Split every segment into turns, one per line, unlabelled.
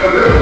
Here.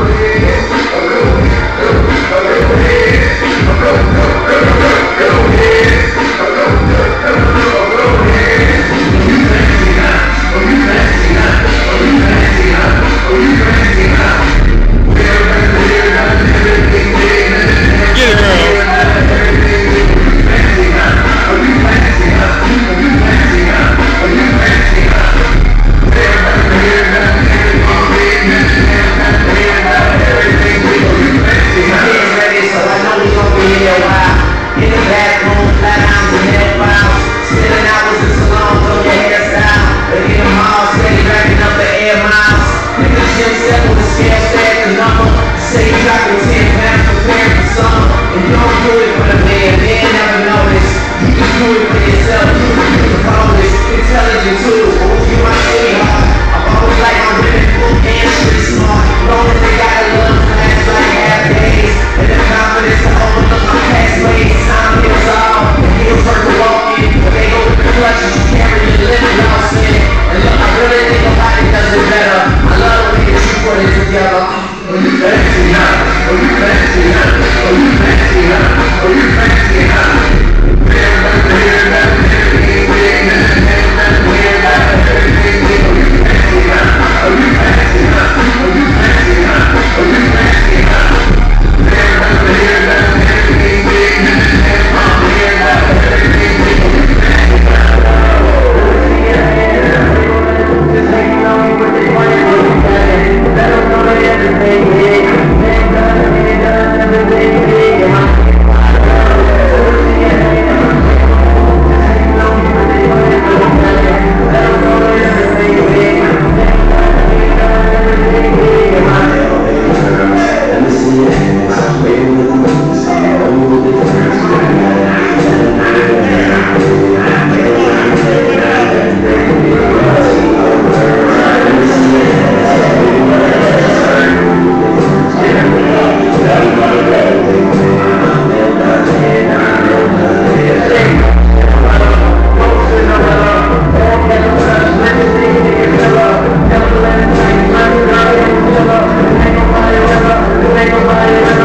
Amen.